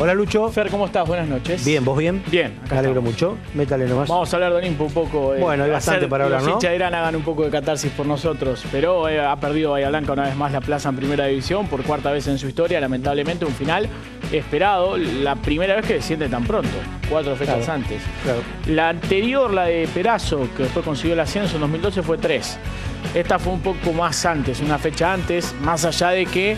Hola Lucho. Fer, ¿cómo estás? Buenas noches. Bien, ¿vos bien? Bien, acá Me alegro mucho. Métale nomás. Vamos a hablar de Olimpo un poco. eh, Bueno, hay bastante hacer para hablar, Los ¿no? Irán hagan un poco de catarsis por nosotros. Pero eh, ha perdido Bahía Blanca una vez más la plaza en Primera División por cuarta vez en su historia. Lamentablemente un final esperado. La primera vez que desciende tan pronto. Cuatro fechas Claro. antes. Claro. La anterior, la de Perazo, que después consiguió el ascenso en 2012, fue tres. Esta fue un poco más antes, una fecha antes, más allá de que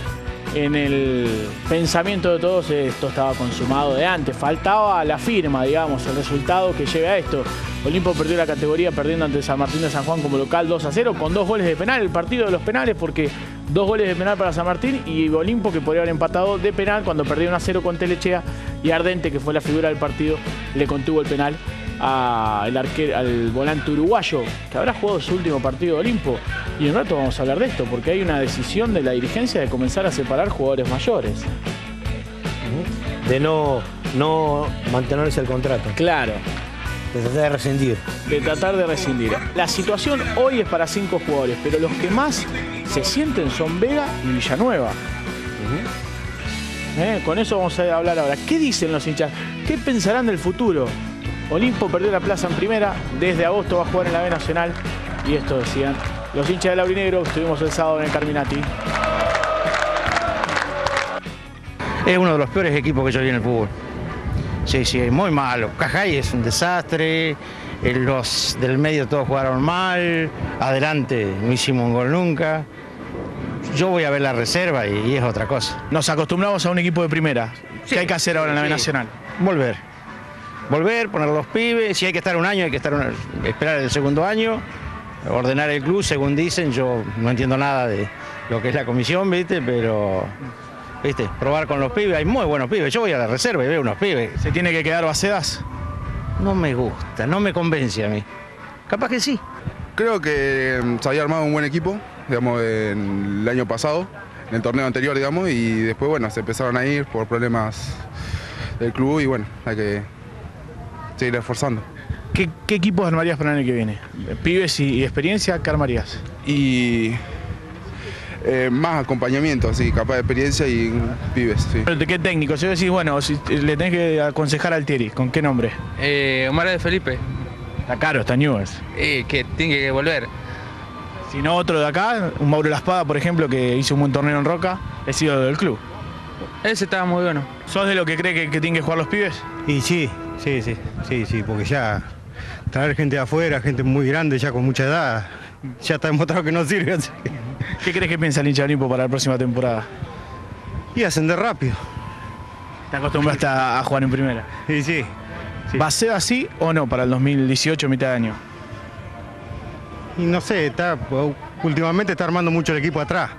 en el pensamiento de todos esto estaba consumado de antes. Faltaba la firma, digamos, el resultado que lleve a esto. Olimpo perdió la categoría perdiendo ante San Martín de San Juan como local 2 a 0 con dos goles de penal. El partido de los penales porque dos goles de penal para San Martín y Olimpo que podría haber empatado de penal cuando perdió 1 a 0 con Telechea y Ardente que fue la figura del partido le contuvo el penal al, arquero, al volante uruguayo que habrá jugado su último partido de Olimpo. Y en un rato vamos a hablar de esto porque hay una decisión de la dirigencia de comenzar a separar jugadores mayores. De no, no mantenerse el contrato. Claro, De tratar de rescindir. de tratar de rescindir. La situación hoy es para cinco jugadores, pero los que más se sienten son Vega y Villanueva. Eh, Con eso vamos a hablar ahora. ¿Qué dicen los hinchas? ¿Qué pensarán del futuro? Olimpo perdió la plaza en primera, desde agosto va a jugar en la B Nacional y esto decían los hinchas del Laurinegro. Estuvimos el sábado en el Carminati. Es uno de los peores equipos que yo vi en el fútbol. Sí, sí, muy malo. Cajay es un desastre. eh, Los del medio todos jugaron mal. Adelante no hicimos un gol nunca. Yo voy a ver la reserva y, y es otra cosa. Nos acostumbramos a un equipo de primera. Sí. ¿Qué hay que hacer ahora en la B Sí. Nacional? Volver. Volver, poner los pibes. Si hay que estar un año, hay que estar un- esperar el segundo año. Ordenar el club, según dicen. Yo no entiendo nada de lo que es la comisión, ¿viste? Pero, ¿viste? Probar con los pibes. Hay muy buenos pibes. Yo voy a la reserva y veo unos pibes. ¿Se tiene que quedar Bacedas? No me gusta, no me convence a mí. Capaz que sí. Creo que mm, se había armado un buen equipo, digamos, en el año pasado, en el torneo anterior, digamos, y después, bueno, se empezaron a ir por problemas del club y bueno, hay que seguir esforzando. ¿Qué, qué equipos armarías para el año que viene? Pibes y, y experiencia, ¿qué armarías? Y eh, más acompañamiento, así, capaz de experiencia y pibes, sí. ¿De qué técnico? Si decís, bueno, si le tenés que aconsejar al Tieri, ¿con qué nombre? Eh, Omar de Felipe, Está caro, está Newell's. eh, que tiene que volver. Si no, otro de acá, un Mauro La Espada, por ejemplo, que hizo un buen torneo en Roca, es sido del club. Ese estaba muy bueno. ¿Sos de lo que cree que, que tienen que jugar los pibes? Y sí, sí, sí, sí, sí, porque ya traer gente de afuera, gente muy grande, ya con mucha edad, ya está demostrado que no sirve. así ¿Qué crees que piensa el hincha Olimpo para la próxima temporada? Y ascender rápido. ¿Te acostumbraste a, jugar en primera? Sí, sí. ¿Va a ser así o no para el 2018, mitad de año? Y no sé, está, últimamente está armando mucho el equipo atrás.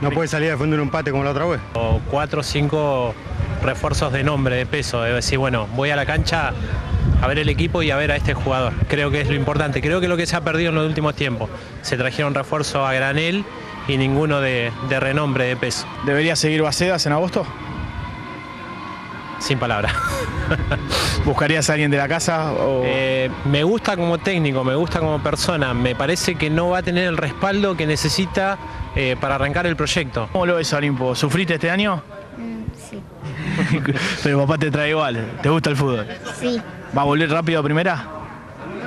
No puede salir a defender un empate como la otra vez. o cuatro o cinco refuerzos de nombre, de peso. Es decir, bueno, voy a la cancha a ver el equipo y a ver a este jugador. Creo que es lo importante. Creo que lo que se ha perdido en los últimos tiempos. Se trajeron refuerzos a granel y ninguno de, de renombre, de peso. ¿Debería seguir Bacedas en agosto? Sin palabras. ¿Buscarías a alguien de la casa? O... Eh, me gusta como técnico, me gusta como persona. Me parece que no va a tener el respaldo que necesita eh, para arrancar el proyecto. ¿Cómo lo ves, Olimpo? ¿Sufriste este año? Sí, Pero papá te trae igual. ¿Te gusta el fútbol? sí, ¿Va a volver rápido a primera?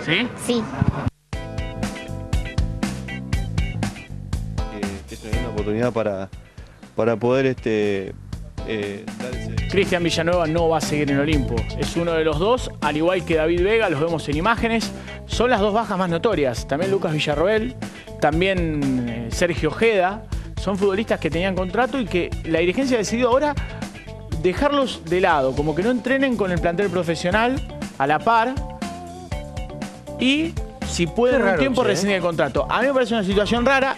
¿Sí? sí. es una buena oportunidad para, para poder este, eh, dar ese- Cristian Villanueva no va a seguir en Olimpo. Es uno de los dos, al igual que David Vega, los vemos en imágenes. Son las dos bajas más notorias. También Lucas Villarroel, también eh, Sergio Ojeda. Son futbolistas que tenían contrato y que la dirigencia ha decidido ahora dejarlos de lado, como que no entrenen con el plantel profesional a la par. Y si pueden un tiempo rescindir el contrato. A mí me parece una situación rara.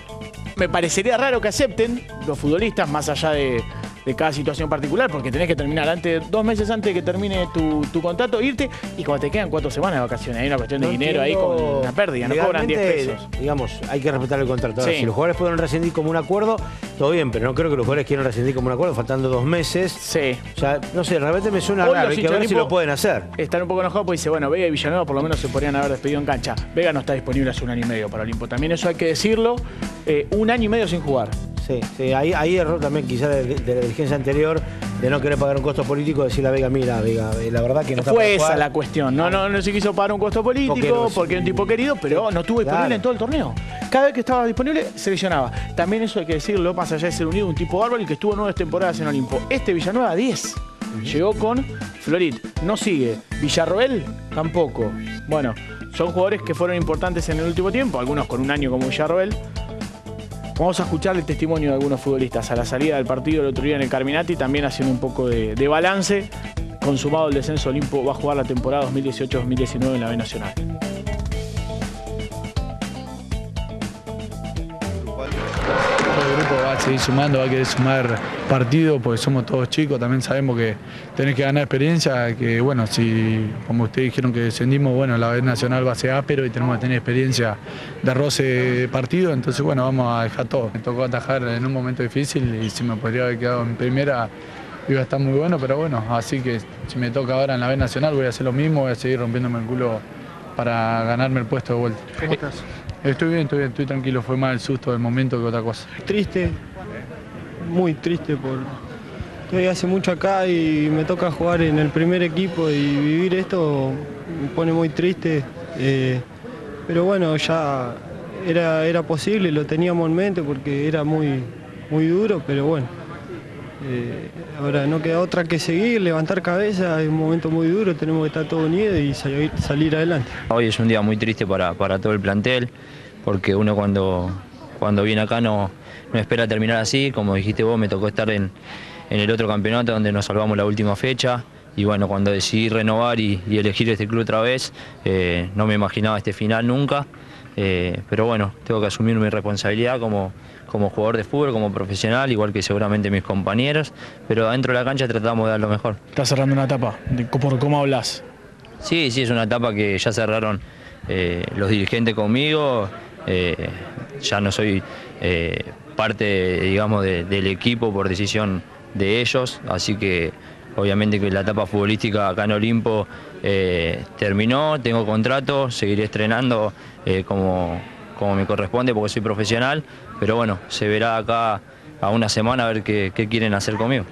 Me parecería raro que acepten los futbolistas, más allá de, de cada situación particular, porque tenés que terminar antes, dos meses antes de que termine tu, tu contrato, irte, y cuando te quedan cuatro semanas de vacaciones, hay una cuestión de No dinero ahí con una pérdida, no cobran 10 legalmente, pesos. Digamos, hay que respetar el contrato. Ahora, Sí. Si los jugadores pueden rescindir como un acuerdo, todo bien, pero no creo que los jugadores quieran rescindir como un acuerdo faltando dos meses. Sí. O sea, no sé, realmente me suena Hoy raro. Hay que ver si lo pueden hacer. Están un poco enojados porque dice, bueno, Vega y Villanueva por lo menos se podrían haber despedido en cancha. Vega no está disponible hace un año y medio para Olimpo. También eso hay que decirlo. Eh, un año y medio sin jugar. Sí, sí, ahí, ahí erró también quizás de, de la dirigencia anterior de no querer pagar un costo político, decirle a Vega, mira, Vega, eh, la verdad que no está Fue esa jugar". la cuestión. No, no, no se quiso pagar un costo político Porque es un tipo querido, pero no estuvo disponible Claro. en todo el torneo. Cada vez que estaba disponible, se lesionaba. También eso hay que decirlo, más allá de ser unido, un tipo bárbaro y que estuvo nueve temporadas en Olimpo. Este Villanueva, 10. Llegó con Florit. No sigue. Villarroel, tampoco. Bueno, son jugadores que fueron importantes en el último tiempo, algunos con un año como Villarroel. Vamos a escuchar el testimonio de algunos futbolistas a la salida del partido el otro día en el Carminati, también haciendo un poco de, de balance. Consumado el descenso, Olimpo va a jugar la temporada 2018-2019 en la B Nacional. Va a seguir sumando, va a querer sumar partidos porque somos todos chicos, también sabemos que tenés que ganar experiencia, que bueno, si como ustedes dijeron que descendimos, bueno, la vez nacional va a ser áspero y tenemos que tener experiencia de roce de partido, entonces bueno, vamos a dejar todo. Me tocó atajar en un momento difícil y si me podría haber quedado en primera iba a estar muy bueno, pero bueno, así que si me toca ahora en la B nacional voy a hacer lo mismo, voy a seguir rompiéndome el culo para ganarme el puesto de vuelta. ¿Cómo estás? Estoy bien, estoy bien, estoy tranquilo, fue más el susto del momento que otra cosa. triste, muy triste por estoy hace mucho acá y me toca jugar en el primer equipo y vivir esto me pone muy triste. eh, pero bueno, ya era, era posible, lo teníamos en mente porque era muy, muy duro, pero bueno. Eh, ahora no queda otra que seguir, levantar cabeza, es un momento muy duro, tenemos que estar todos unidos y salir, adelante. Hoy es un día muy triste para, para todo el plantel, porque uno cuando, cuando viene acá no, no espera terminar así. Como dijiste vos, me tocó estar en, en el otro campeonato donde nos salvamos la última fecha. Y bueno, cuando decidí renovar y, y elegir este club otra vez, eh, no me imaginaba este final nunca. Eh, pero bueno, tengo que asumir mi responsabilidad como, como jugador de fútbol, como profesional, igual que seguramente mis compañeros. Pero adentro de la cancha tratamos de dar lo mejor. Está cerrando una etapa, por cómo hablas. Sí, sí, es una etapa que ya cerraron eh, los dirigentes conmigo. eh, ya no soy eh, parte, digamos, de- del equipo por decisión de ellos, así que obviamente que la etapa futbolística acá en Olimpo eh, terminó, tengo contrato, seguiré estrenando eh, como, como me corresponde porque soy profesional, pero bueno, se verá acá a una semana a ver qué, quieren hacer conmigo.